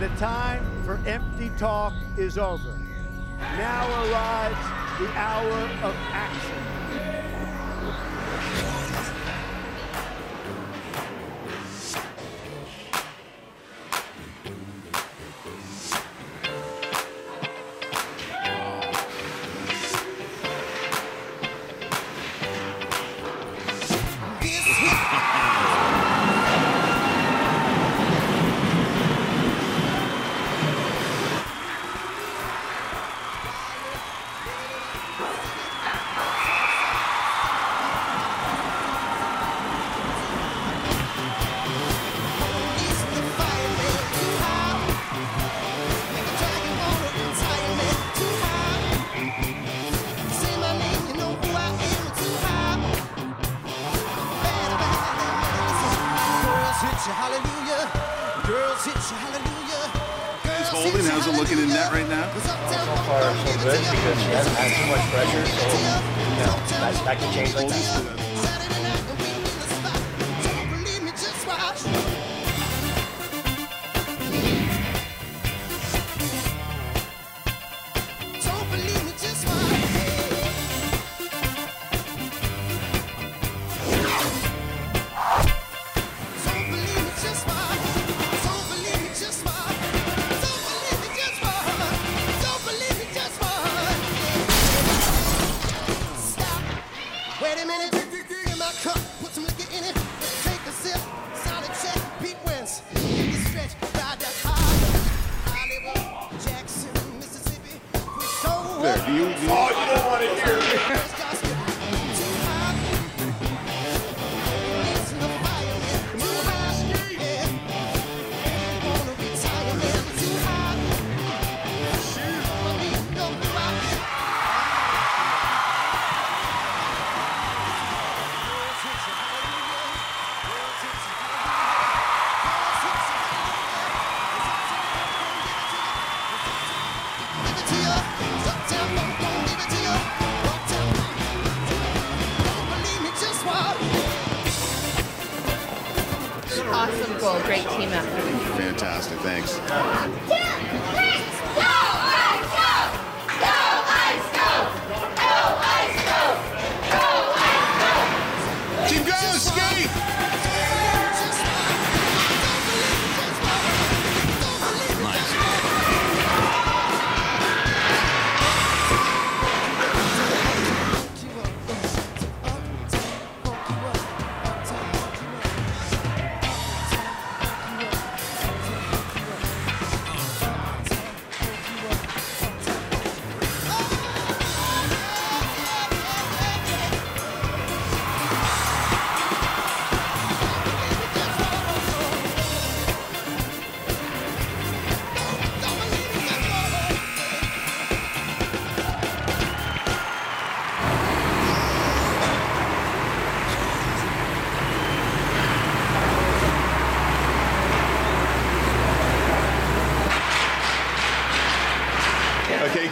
The time for empty talk is over. Now arrives the hour of action. How's it looking in net right now? So far, so good because she hasn't had too much pressure. So, you know, that, that can change like that. So There, Great team effort. fantastic, thanks.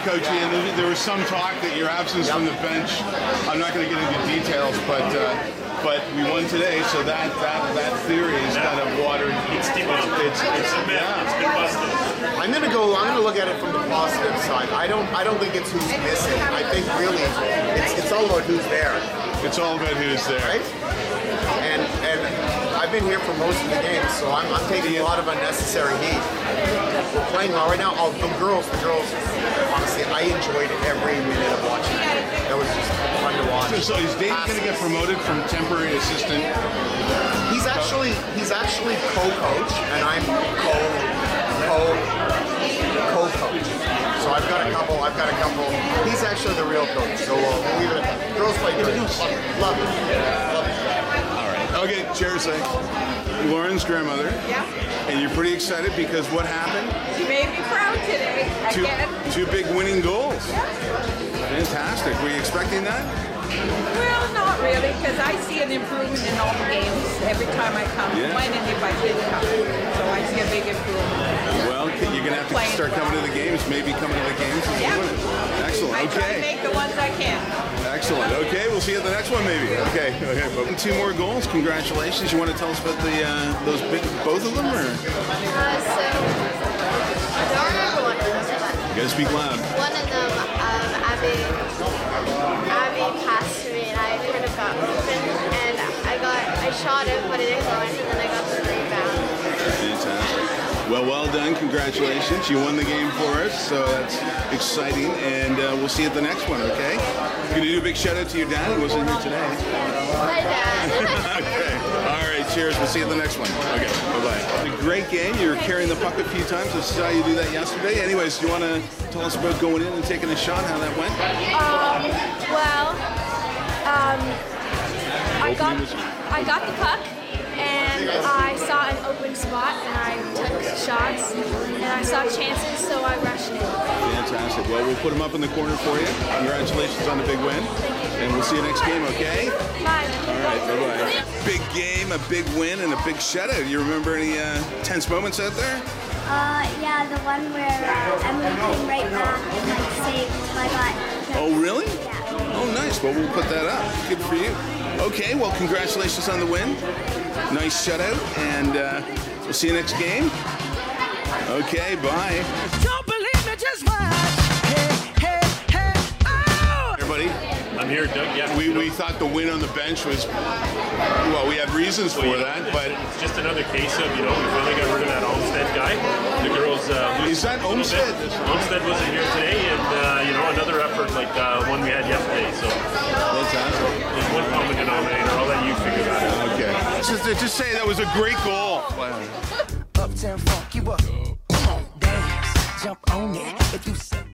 Coach Ian, there- there was some talk that your absence from the bench, I'm not going to get into details, but uh, but we won today, so that that, that theory is kind of watered. It's debunked. It's, it's, yeah. I'm gonna go. I'm gonna look at it from the positive side. I don't. I don't think it's who's missing. I think really, it's it's all about who's there, It's all about who's there. right? And and I've been here for most of the game, so I'm, I'm taking a lot of unnecessary heat. We're playing well right now. Oh, the girls, the girls. Honestly, I enjoyed every minute of watching. it. That was just fun to watch. So is Dave going to get promoted from temporary assistant? He's actually he's actually co-coach, and I'm co co co-coach. So I've got a couple. I've got a couple. He's actually the real coach. So we'll leave it at that. Girls play good. Love it. Love it. Okay, Jersey. Lauren's grandmother. Yeah. And you're pretty excited because what happened? Two, two big winning goals. Fantastic. Were you expecting that? Well, not really, because I see an improvement in all the games every time I come. Yeah. When and if I did come. So I see a big improvement. Well, you're going to have to Playing start coming to the games, maybe coming to the games as Yeah. you win it. Excellent. I try to Okay. make the ones I can. Excellent. Okay, we'll see you at the next one, maybe. Okay. Okay. Two more goals. Congratulations. You want to tell us about the uh, those big, both of them, or? Uh, so gotta speak loud. One of them, um, Abby, Abby passed to me, and I kind of got open, and I got, I shot it, but it didn't go in, and then I got the. Well, well done. Congratulations. You won the game for us, so that's exciting. And uh, we'll see you at the next one, okay? Gonna do a big shout out to your dad. He wasn't here today. Hi, Dad. okay. All right. Cheers. We'll see you at the next one. Okay. Bye bye. A great game. You were carrying the puck a few times. I saw you do that yesterday. Anyways, do you want to tell us about going in and taking a shot? How that went? Um, well, um, I got I got the puck and I saw an open spot and I took shots and I saw chances, so I rushed it. Fantastic. Well, we'll put them up in the corner for you. Congratulations on the big win. And we'll see you next game, okay? Bye. All right, bye bye. Big game, a big win, and a big shutout. You remember any uh, tense moments out there? Uh, yeah, the one where uh, Emily came right back and like saved my butt. Oh, really? Yeah. Oh, nice. Well, we'll put that up. Good for you. Okay, well, congratulations on the win. Nice shutout, and uh, we'll see you next game. Okay, bye. Don't believe me, just watch. Hey, hey, hey, oh! Everybody, I'm here, Doug. Yeah. we, we thought the win on the bench was, well, we had reasons for that, but it's just another case of you know we finally got rid of that Olmsted guy. The girls. Uh, Is that lose a little Olmsted? wasn't here today, and uh, you know another effort like uh, one we had yesterday. So Just, just say that was a great goal. Uptown funk you up. Come on, dance, jump on it.